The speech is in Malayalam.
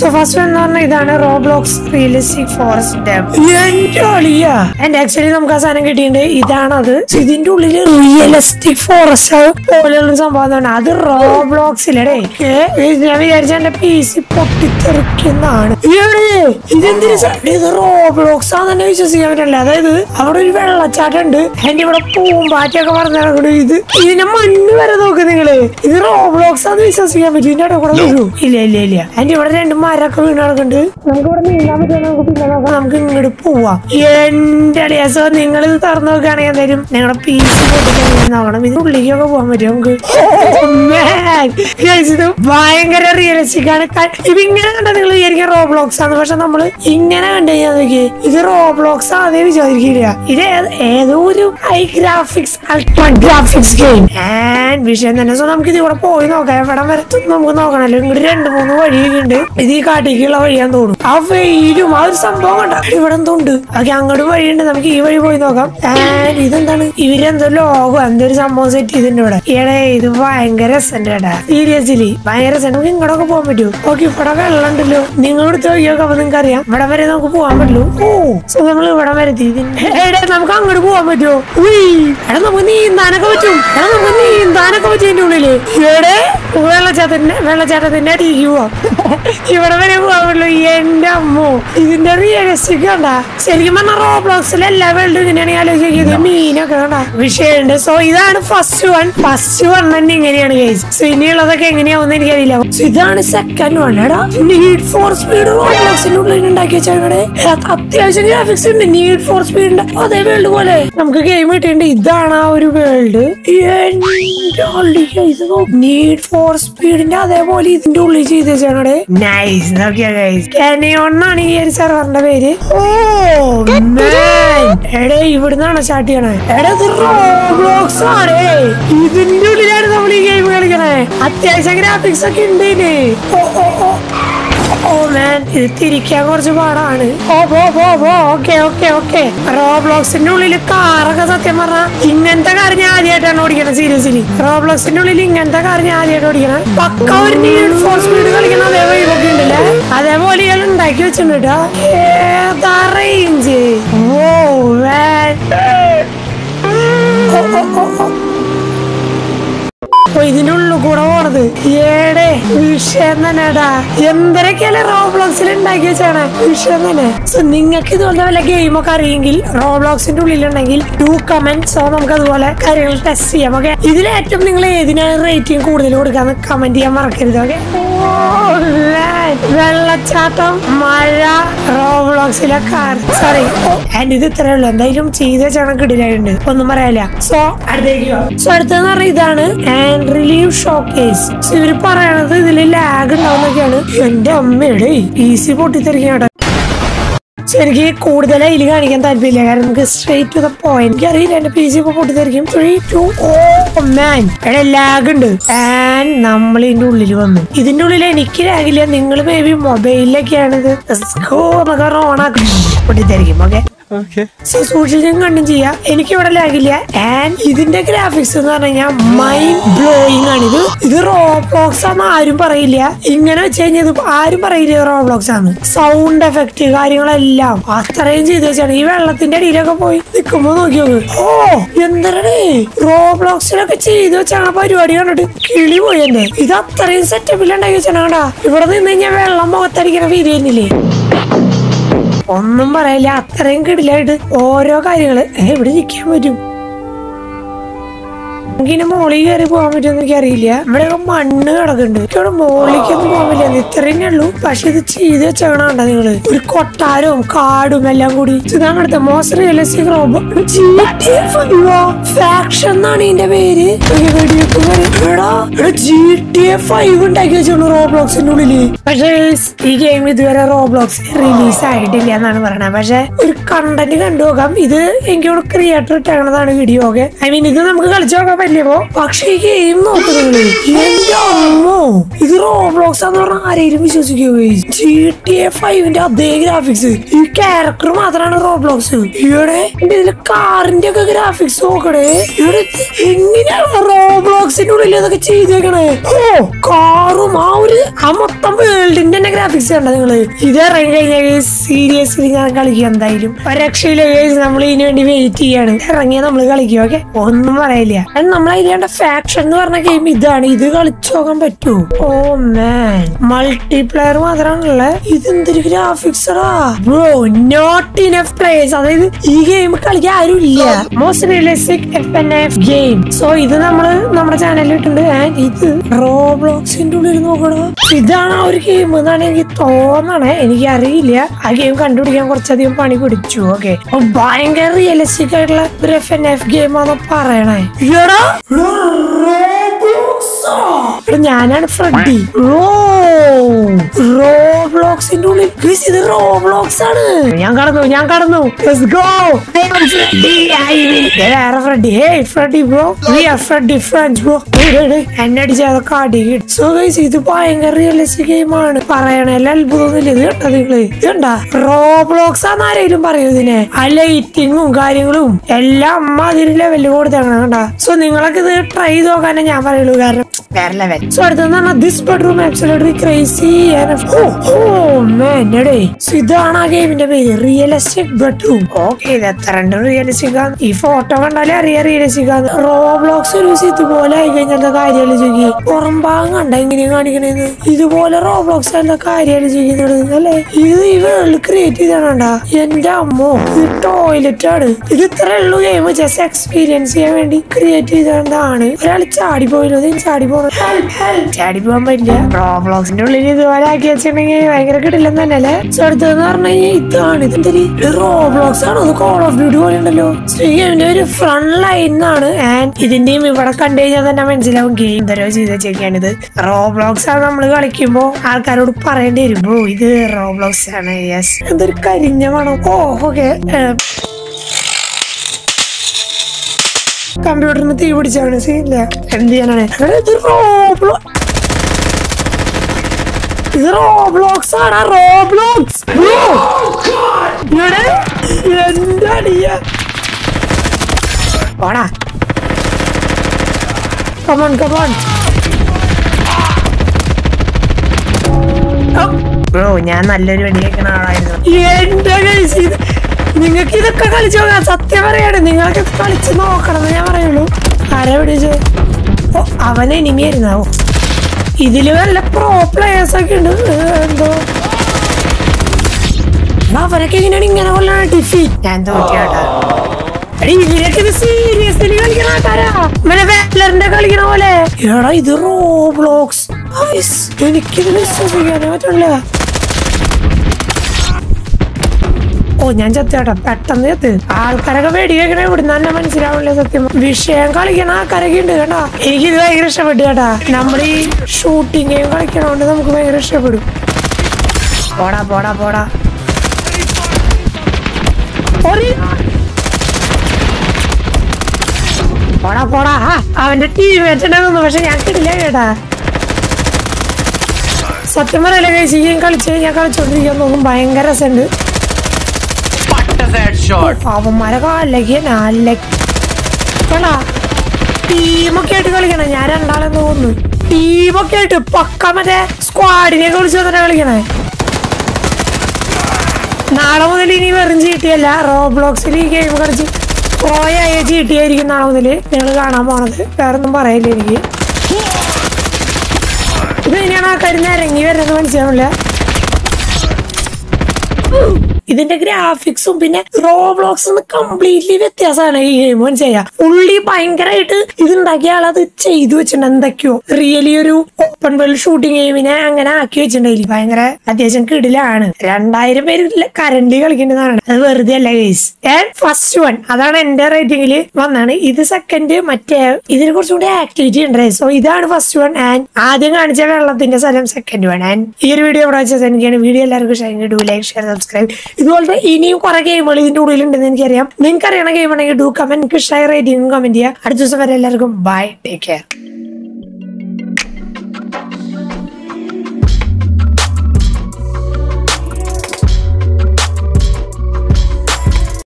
സോ ഫസ്റ്റ് എന്ന് പറഞ്ഞാൽ ഇതാണ് Roblox realistic forest dam. And actually നമുക്ക് ആ സാധനം കിട്ടിയിട്ടുണ്ട്. ഇതാണത്. ഇതിന്റെ ഉള്ളിൽ റിയലിസ്റ്റിക് ഫോറസ്റ്റ് പോലെയുള്ള സംഭവം തന്നെ അത് റോബ്ലോക്സിലടേ ഞാൻ വിചാരിച്ച എന്റെ പി സി പൊട്ടിത്തെറിക്കുന്നതാണ് ഇതെന്തിനു ഇത് റോബ്ലോക്സ് ആണെന്നെ വിശ്വസിക്കാൻ പറ്റില്ല. അതായത് അവിടെ ഒരു വെള്ളച്ചാട്ടം ഉണ്ട് എന്റെ ഇവിടെ പൂമ്പാറ്റൊക്കെ പറഞ്ഞു നടക്കുന്നു ഇത്. ഇതിനെ മണ്ണ് വരെ നോക്ക് നിങ്ങൾ. ഇത് റോബ്ലോക്സ് ആണെന്ന് വിശ്വസിക്കാൻ പറ്റും. ഇതിന്റെ ഇടയിൽ കൂടെ വീഴൂ ഇല്ല ഇല്ല ഇല്ല. എന്റെ ഇവിടെ രണ്ട് മരമൊക്കെ വീണ് നടക്കുന്നുണ്ട് നമുക്ക് ഇവിടെ നീന്താൻ പറ്റുമോ നമുക്ക് പിന്നെ നോക്കാം. നമുക്ക് ഇങ്ങോട്ട് പോവാം. എന്റെ അളിയാസോ നിങ്ങൾ ഇത് തുറന്നു നോക്കുകയാണെങ്കിൽ എന്തായാലും നിങ്ങളുടെ പീസ് നോക്കണം ഇത് ഉള്ളിലേക്കൊക്കെ പോകാൻ പറ്റും നമുക്ക്? ഇത് ഭയങ്കര റിയലിസ്റ്റിക് ആണ്. ഇത് ഇങ്ങനെ കണ്ട നിങ്ങൾ വിചാരിക്കുക റോബ്ലോക്സ് ആണ് പക്ഷെ നമ്മൾ ഇങ്ങനെ കണ്ടു കഴിഞ്ഞാൽ നോക്കി ഇത് റോബ്ലോക്സ് ആദ്യം വിചാരിക്കില്ല. ഇത് ഏത്- ഒരു high graphics ultra graphics game and വിഷയം തന്നെ. സോ നമുക്ക് ഇത് ഇവിടെ പോയി നോക്കാം. എവിടെ വരെ നമുക്ക് നോക്കണല്ലോ ഇങ്ങോട്ട് രണ്ട് മൂന്ന് വഴിയൊക്കെ ഇത് ഈ കാട്ടിലേക്കുള്ള വഴിയാന്ന് തോന്നും. ആ വെയിലും ആ ഒരു സംഭവം കണ്ട ഇവിടെ എന്തുണ്ട്? ഓക്കെ അങ്ങോട്ട് വഴിയുണ്ട്. നമുക്ക് ഈ വഴി പോയി നോക്കാം. ആൻഡ് ഇതെന്താണ്? ഇവരെന്തോ ലോകം എന്തോ ഒരു സംഭവം സെറ്റ് ചെയ്തിട്ടുണ്ട് ഇവിടെ. ഈടെ ഇത് ഭയങ്കര രസമുണ്ട് കേട്ടാ സീരിയസ്ലി ഭയങ്കര രസം നമുക്ക് ഇങ്ങോട്ടൊക്കെ പോകാൻ പറ്റുമോ ഓക്കെ ഇവിടെ വെള്ളം ഉണ്ടല്ലോ നിങ്ങൾ എടുത്ത് നോക്കിയൊക്കെ അപ്പൊ നിങ്ങൾക്ക് അറിയാം ഇവിടെ വരെ നമുക്ക് പോകാൻ പറ്റുള്ളൂ. ഓ സോ നമ്മൾ ഇവിടെ വരെ എടേ നമുക്ക് അങ്ങോട്ട് പോകാൻ പറ്റുമോ? എടാ നമുക്ക് നീന്താനൊക്കെ പറ്റും. എടാ നമുക്ക് നീന്താനൊക്കെ പറ്റും എന്റെ ഉള്ളിൽ. എടേ വെള്ളച്ചാട്ടത്തിന്റെ വെള്ളച്ചാട്ടത്തിന്റെ അടിക്ക് പോവാം. ഇവിടെ വരെ പോവുള്ളൂ എന്റെ അമ്മോ. ഇതിന്റെ റിയലിസ്റ്റിക് കണ്ട? ശരിക്കും പറഞ്ഞാൽ റോബ്ലോക്സിൽ എല്ലാ വേൾഡും ഇങ്ങനെയാണ് ആലോചിക്കുന്നത്. മീനൊക്കെ കണ്ട? വിഷയമുണ്ട്. സോ ഇതാണ് ഫസ്റ്റ് വൺ ഫസ്റ്റ് വൺ തന്നെ ഇങ്ങനെയാണ് കേസ് സോ ഇനിയുള്ളതൊക്കെ എങ്ങനെയാവുന്ന എനിക്കറിയില്ല. സോ ഇതാണ് സെക്കൻഡ് വൺ എടാ നീഡ് ഫോർ സ്പീഡ് റോബ്ലോക്സിന്റെ ഉള്ളിൽ ഉണ്ടാക്കി വെച്ചാണ് അത്യാവശ്യം ഗ്രാഫിക്സ് ഉണ്ട്. നീഡ് ഫോർ ഉണ്ട് അതേ വേൾഡ് പോലെ. നമുക്ക് ഗെയിം കിട്ടിയിട്ടുണ്ട്. ഇതാണ് ആ ഒരു വേൾഡ് നീഡ് ഫോർ സ്പീഡിന്റെ അതേപോലെ ഇതിന്റെ ഉള്ളിൽ ചെയ്ത് വെച്ചാണ് നൈസ് നോക്കിയാ ഗൈസ് എന്നാണ് ഈ ഒരു സെർവറിന്റെ പേര്. ഓ എടേ ഇവിടുന്നാണ് സ്റ്റാർട്ട് ചെയ്യണേ? എടാ റോബ്ലോക്സ് ആണ്. ഇതിന്റെ ഉള്ളിലാണ് നമ്മൾ ഈ ഗെയിം കളിക്കണേ. അത്യാവശ്യം ഗ്രാഫിക്സ് ഒക്കെ ഉണ്ട് ഓ മാൻ ഇത് തിരിക്കാൻ കുറച്ച് പാടാണ്. ഓ പോ പോ പോ ഓക്കെ ഓക്കെ ഓക്കെ. റോബ്ലോക്സിന്റെ ഉള്ളിൽ കാറൊക്കെ സത്യം പറഞ്ഞാ ഇങ്ങനത്തെ കാർ ഞാൻ ആദ്യമായിട്ടാണ് ഓടിക്കണത് സീരിയസ്ലി റോബ്ലോക്സിന്റെ ഉള്ളിൽ ഇങ്ങനത്തെ കാർ ഞാൻ ആദ്യമായിട്ട് ഓടിക്കണം. പക്ക ഒരു ഫോർ സ്പീഡ് കളിക്കണം അതേ ഉണ്ടല്ലേ അതേപോലെ ഇയാൾ ഉണ്ടാക്കി വെച്ചിട്ടുണ്ട്. കേട്ടോ ഏതാ റേഞ്ച് ഓ ഇതിന്റെ ഉള്ളിൽ കൂടെ പോണത് ഏടെ വിഷയം തന്നെടാ എന്തൊക്കെയല്ലേ റോബ്ലോക്സിൽ ഉണ്ടാക്കി വെച്ചാണ് വിഷയം തന്നെ സോ നിങ്ങൾക്ക് ഇതുപോലെ വല്ല ഗെയിമൊക്കെ അറിയെങ്കിൽ റോബ്ലോക്സിന്റെ ഉള്ളിലുണ്ടെങ്കിൽ ടു കമന്റ് സോ നമുക്ക് അതുപോലെ കാര്യങ്ങൾ ടെസ്റ്റ് ചെയ്യാം ഓക്കെ ഇതിലേറ്റവും നിങ്ങൾ ഏതിനാണ് റേറ്റിംഗ് കൂടുതൽ കൊടുക്കാന്ന് കമന്റ് ചെയ്യാൻ മറക്കരുത് ഓക്കെ വെള്ളച്ചാട്ടം മഴ റോബ്ലോക്സിലെ കാർ. സോറി ആൻഡ് ഇത് ഇത്രേ ഉള്ളൂ. എന്തായാലും ചെയ്ത ചണം കിടിലായിട്ടുണ്ട്. ഒന്നും പറയാനില്ല. സോ അടുത്തേക്ക് സോ അടുത്തെന്ന് പറഞ്ഞാൽ ഇതാണ് ആൻഡ് റിലീവ് ഷോക്കേസ് സോ ഇവർ പറയണത് ഇതിൽ ലാഗ് ഉണ്ടാവുന്നൊക്കെയാണ്. എന്റെ അമ്മയുടെ ഈസി സി പൊട്ടിത്തെറിക്കട്ടെ So, എനിക്ക് കൂടുതൽ അതിൽ കാണിക്കാൻ താല്പര്യമില്ല. കാരണം നമുക്ക് സ്ട്രേറ്റ് ടു ദ പോയിന്റ് എനിക്ക് അറിയില്ല എന്റെ പി ജി ഇപ്പൊ പൊട്ടിത്തെറിക്കും. ത്രീ ടു ഓ മാൻ എടെ ലാഗ് ഉണ്ട്. ആൻഡ് നമ്മൾ ഇതിന്റെ ഉള്ളിൽ വന്നു. ഇതിന്റെ ഉള്ളിൽ എനിക്ക് ലാഗില്ല നിങ്ങൾ മേ ബി മൊബൈലിലൊക്കെയാണ് ഇത് ഓണാക്കും പൊട്ടിത്തെറിക്കും ഓക്കെ സൂക്ഷിച്ചും കണ്ടും ചെയ്യാം. എനിക്ക് ഇവിടെ ലാഗില്ല ആൻഡ് ഇതിന്റെ ഗ്രാഫിക്സ് എന്ന് പറഞ്ഞു കഴിഞ്ഞാൽ മൈൻഡ് ബ്ലോയിങ് ആണ് ഇത് ഇത് റോബ്ലോക്സ് ആണെന്ന് ആരും പറയില്ല. ഇങ്ങനെ വെച്ച് കഴിഞ്ഞാൽ ആരും പറയില്ല റോബ്ലോക്സ് ആണ് സൗണ്ട് എഫക്റ്റ് കാര്യങ്ങളെല്ലാം അത്രയും ചെയ്ത് വെച്ചാണ്. ഈ വെള്ളത്തിന്റെ അടിയിലൊക്കെ പോയി നിൽക്കുമ്പോ നോക്കി നോക്ക്. ഓ എന്താണ് റോബ്ലോക്സിലൊക്കെ ചെയ്ത് വെച്ചാണ് പരിപാടി കണ്ടിട്ട് കിളി പോയി എന്റെ ഇത് അത്രയും സെറ്റപ്പിൽ ഉണ്ടാക്കി വെച്ചാണ് ഇവിടെ നിന്ന് കഴിഞ്ഞാൽ വെള്ളം മുഖത്തടിക്കണ ഫീൽ ഒന്നും പറയില്ല. അത്രയും കിടിലായിട്ട് ഓരോ കാര്യങ്ങൾ എവിടെ നിൽക്കാൻ പറ്റും? എനിക്കിനി മോളി കയറി പോകാൻ പറ്റുമെന്ന് അറിയില്ല ഇവിടെ മണ്ണ് കിടക്കുന്നുണ്ട്. എനിക്കവിടെ മോളിലേക്കൊന്നും പോകാൻ പറ്റില്ല. ഉള്ളൂ. പക്ഷെ ഇത് ചെയ്ത് വെച്ചാണ് നിങ്ങൾ? ഒരു കൊട്ടാരവും കാടും എല്ലാം കൂടി. ഇതാണ് അടുത്ത മോസ്റ്റ് റിയലിസ്റ്റിക് ഫാക്ഷൻ എന്നാണ് ഇതിന്റെ പേര്. ജി ടി എ ഫൈവ് ഉണ്ടാക്കി വെച്ചോളൂ റോബ്ലോക്സിന്റെ ഉള്ളിൽ. പക്ഷേ ഈ ഗെയിം ഇതുവരെ റോബ്ലോക്സ് റിലീസ് ആയിട്ടില്ല എന്നാണ് പറയുന്നത് പക്ഷെ ഒരു കണ്ടന്റ് കണ്ടു നോക്കാം. ഇത് എനിക്കോട് ക്രിയേറ്റർ ഇട്ടേക്കണതാണ് വീഡിയോ ഒക്കെ. ഐ മീൻ ഇത് നമുക്ക് കളിച്ചു നോക്കാൻ മനസ്സിലായില്ലേ പക്ഷേ ഈ ഗെയിം നോക്കുന്നു എന്റെ അമ്മോ ഇത് റോബ്ലോക്സ് എന്ന് പറഞ്ഞാൽ ആരെയും വിശ്വസിക്കുകയും അതേ ഗ്രാഫിക്സ് ഈ ക്യാരക്ടർ മാത്രമാണ് റോബ്ലോക്സ് ഇവിടെ ഇതിൽ കാറിന്റെ ഒക്കെ ഗ്രാഫിക്സ് നോക്കണേ ഇവിടെ എങ്ങനെയാണ് റോബ്ലോക്സിന്റെ ഉള്ളിൽ അതൊക്കെ ചെയ്തേക്കണേ? ഓ കാറും ആ മൊത്തം വേൾഡിന്റെ തന്നെ ഗ്രാഫിക്സ് കണ്ടത് നിങ്ങൾ? ഇത് ഇറങ്ങി കഴിഞ്ഞാൽ സീരിയസ്ലി ഞാൻ കളിക്കും എന്തായാലും. രക്ഷയില്ല നമ്മൾ ഇതിനു വേണ്ടി വെയിറ്റ് ചെയ്യാണ്. ഇറങ്ങിയാൽ നമ്മൾ കളിക്കും ഓക്കെ ഒന്നും പറയില്ല നമ്മൾ അതിലേണ്ട ഫാക്ഷൻ എന്ന് പറഞ്ഞ ഗെയിം ഇതാണ്. ഇത് കളിച്ചു നോക്കാൻ പറ്റൂ. ഓ മാൻ മൾട്ടിപ്ലെയർ മാത്രമാണല്ലേ? ഇതെന്തൊരു ഗ്രാഫിക്സറാ ബ്രോ നോട്ട് ഇനഫ് പ്ലേസ് അതായത് ഈ ഗെയിം കളിക്കാൻ ആരും ഇല്ല most realistic F N F game so ഇത് നമ്മൾ നമ്മുടെ ചാനലിൽ ഇട്ടുണ്ട് ഇത് റോബ്ലോക്സിന്റെ ഉള്ളിൽ നോക്കണോ? ഇതാണ് ആ ഒരു ഗെയിം എന്നാണ് എനിക്ക് തോന്നണേ. എനിക്ക് അറിയില്ല ആ ഗെയിം കണ്ടുപിടിക്കാൻ കുറച്ചധികം പണി പിടിച്ചു. ഓക്കെ ഭയങ്കര റിയലിസ്റ്റിക് ആയിട്ടുള്ള ഒരു എഫ് എൻ എഫ് ഗെയിം ആണെന്ന് പറയണേ. ഞാനാണ് ഫ്രെഡി റോ റോബ്ലോക്സിന്റെ ഉള്ളിൽ. ഇത് റോബ്ലോക്സ് ആണ് ഞാൻ കടന്നു ഞാൻ കടന്നു. പറയണല്ല will. വേറെ Freddy hey Freddy bro we are Freddy bro so ഇത് റിയലിസ്റ്റിക് ഗെയിം ആണ്. പറയണ എല്ലാ അത്ഭുതമൊന്നുമില്ല. ഇത് കേട്ടോ നിങ്ങൾ? ഇത് കണ്ട? റോബ്ലോക്സ് ആന്ന് ആരെങ്കിലും പറയൂ ഇതിനെ? ആ ലൈറ്റിങ്ങും കാര്യങ്ങളും എല്ലാം അമ്മ അതിന് ലെവലിൽ കൊടുത്തേക്കണം കണ്ട? സോ നിങ്ങളൊക്കെ ഇത് ട്രൈ നോക്കാനേ ഞാൻ പറയുള്ളൂ. കാരണം വേറെ ലെവൽ സോ അടുത്തെന്ന് ദിസ് ബെഡ്റൂം ആബ്സൊല്യൂട്ട്ലി ക്രേസി ഇതാണ് ആ ഗെയിമിന്റെ പേര്. റിയലിസ്റ്റിക് ബെഡ്റൂം ഓക്കെ ഇത് എത്ര റിയലിസ്റ്റിക് ആണ്. ഈ ഫോട്ടോ കണ്ടാലേ അറിയാം റിയലിസ്റ്റിക് ആണ്. റോബ്ലോക്സ് ഒരു ഇതുപോലെ ആയി കഴിഞ്ഞാൽ കാര്യമല്ല ചോദിക്കി പുറം ഭാഗം കണ്ട എങ്ങനെയാ കാണിക്കണേന്ന്. ഇതുപോലെ റോബ്ലോക്സ് അല്ല കാര്യമല്ല ചോദിക്കുന്നത് അല്ലേ? ഇത് ഈ വേൾഡ് ക്രിയേറ്റ് ചെയ്താണണ്ടാ എന്റെ അമ്മോ ഇത് ടോയ്ലറ്റ് ആണ്. ഇത് ഇത്ര ഗെയിം ജസ്റ്റ് എക്സ്പീരിയൻസ് ചെയ്യാൻ വേണ്ടി ക്രിയേറ്റ് ചെയ്തതാണ്. ഒരാൾ ചാടി പോയില്ലോ ചാടി ചാടി ചാടി പോകാൻ പറ്റില്ല. റോബ്ലോക്സിന്റെ ഉള്ളിൽ ഇതുപോലെ ആക്കി വെച്ചിട്ടുണ്ടെങ്കിൽ ഭയങ്കര കിട്ടില്ലെന്ന് തന്നെ ചെറുത്തെന്ന് പറഞ്ഞു ഇതാണ്. ഇത് റോബ്ലോക്സ് ആണ്? കോൾ ഓഫ് ഡ്യൂട്ടി പോലെ ഉണ്ടല്ലോ. ഗെയിമിന്റെ ഒരു ഫ്രണ്ട് ലൈൻ ആണ്. ആൻഡ് ഇതിന്റെയും ഇവിടെ കണ്ടു കഴിഞ്ഞാൽ തന്നെ മനസ്സിലാവും ഗെയിം തരോ ചെയ്ത വെച്ചേക്കാണ് ഇത് റോബ്ലോക്സ് ആണ് നമ്മൾ കളിക്കുമ്പോ ആൾക്കാരോട് പറയേണ്ടി വരും. ബ്രോ ഇത് റോബ്ലോക്സ് ആണ്. യെസ് എന്തൊരു കരിഞ്ഞ മണം. ഓ ഓക്കെ കമ്പ്യൂട്ടറിന് തീ പിടിച്ചാണ്. സീനില്ല എന്ത് ചെയ്യാനാണ്? ഇത് റോബ്ലോ റോബ്ലോക്സ് ആണ് റോബ്ലോക്സ്. എന്താ ഓടാ കമോൺ കമോൺ ബ്രോ ഞാൻ നല്ലൊരു വെടി വെക്കണ ആളായിരുന്നു. എന്റെ കൈസ് ഇത് നിങ്ങൾക്ക് ഇതൊക്കെ കളിച്ചു നോക്കാം സത്യം പറയാണ്. നിങ്ങൾക്ക് കളിച്ച് നോക്കണം ഞാൻ പറയുള്ളൂ. ആരെ പിടിച്ച് ഓ അവൻ എനിമിയായിരുന്നോ ഇതിൽ വല്ല പ്രോ പ്ലേയേഴ്സ് ഒക്കെ ഉണ്ട്. എന്തോ? അവനൊക്കെ എങ്ങനെയാണ് ഇങ്ങനെ കൊല്ലാണ് ടിഫി? ഞാൻ ഇവരൊക്കെ ഇത് സീരിയസ്ലി കളിക്കണ ആൾക്കാരാ. ഇവനെ പോലെ. എടാ ഇത് പറ്റില്ല ഓ ഞാൻ ചത്തേട്ടാ പെട്ടെന്ന് ചത്ത്. ആൾക്കാരൊക്കെ വെടി വെക്കണേ ഇവിടുന്ന് തന്നെ മനസ്സിലാവില്ല സത്യം. വിഷയം കളിക്കണ ആൾക്കാരൊക്കെ ഉണ്ട് കേട്ടാ. ഇത് ഭയങ്കര ഇഷ്ടപ്പെട്ടു കേട്ടാ. നമ്മൾ ഈ ഷൂട്ടിംഗ് ഗെയിം കളിക്കണോണ്ട് നമുക്ക് ഭയങ്കര ഇഷ്ടപ്പെടും. പോടാ പോടാ പോടാ. പോടാ പോടാ. അവന്റെ ടീമേറ്റ് ഉണ്ടായിരുന്നു പക്ഷെ ഞാൻ കിട്ടില്ല കേട്ടാ. സത്യം പറയല്ലേ കഴിച്ച് ഗെയിം കളിച്ച് ഞാൻ കളിച്ചോണ്ടിരിക്കാൻ നോക്കും ഭയങ്കര രസമുണ്ട്. കാലിലേക്ക് നാലിലേക്ക്. കണ്ടാ? ടീമൊക്കെ ആയിട്ട് കളിക്കണേ. ഞാൻ രണ്ടാളെന്ന് തോന്നുന്നു. ടീമൊക്കെ ആയിട്ട് പക്ക മറ്റേ സ്ക്വാഡിനെ വിളിച്ച് തന്നെ കളിക്കണേ. നാളെ മുതൽ ഇനി വെറും ചീട്ടിയല്ല. റോബ്ലോക്സിൽ ഈ ഗെയിം കളിച്ച് പോയായ ചീട്ടിയായിരിക്കും നാളെ മുതൽ നിങ്ങൾ കാണാൻ പോണത്. വേറൊന്നും പറയില്ല എനിക്ക്. ഇത് ഇനിയാണ് ആ കരുന്ന് ഇറങ്ങി വരുന്നത് മനസ്സിലാവില്ല ഇതിന്റെ ഗ്രാഫിക്സും പിന്നെ റോബ്ലോക്സ് കംപ്ലീറ്റ്ലി വ്യത്യാസമാണ്. ഈ ഗെയിം മനസ്സിലായ ഉള്ളി ഭയങ്കരമായിട്ട് ഇത് ഉണ്ടാക്കിയ ആൾ അത് ചെയ്തു വെച്ചിട്ടുണ്ട്. എന്തൊക്കെയോ. റിയലി ഒരു ഓപ്പൺ വേൾഡ് ഷൂട്ടിംഗ് ഗെയിമിനെ അങ്ങനെ ആക്കി വെച്ചിട്ടുണ്ടായില്ല ഭയങ്കര അത്യാവശ്യം കിടിലാണ്. രണ്ടായിരം പേര് കറന്റ് കളിക്കേണ്ടതാണ് അത് വെറുതെ അല്ല കേസ് ഫസ്റ്റ് വൺ അതാണ് എന്റെ റേറ്റിംഗിൽ വന്നാണ്. ഇത് സെക്കൻഡ് മറ്റേ ഇതിനെ കുറച്ചുകൂടി ആക്ടിവിറ്റി ഉണ്ട് സോ ഇതാണ് ഫസ്റ്റ് വൺ ആൻഡ് ആദ്യം കാണിച്ച വെള്ളത്തിന്റെ സ്ഥലം സെക്കൻഡ് വൺ ആൻഡ് ഈ ഒരു വീഡിയോ ഇവിടെ വെച്ചാൽ എനിക്കാണ് വീഡിയോ എല്ലാവർക്കും share do like share subscribe ഇതുപോലത്തെ ഇനിയും കുറെ ഗെയിമുകൾ ഇതിന്റെ ഉള്ളിലുണ്ടെന്ന് എനിക്കറിയാം. നിങ്ങൾക്ക് അറിയണ ഗെയിം ആണെങ്കിൽ ഡു കമന്റ് ഷെയർ റേറ്റിംഗും കമന്റ് ചെയ്യുക അടുത്ത ദിവസം വരെ എല്ലാവർക്കും ബൈ ടേക്ക് കെയർ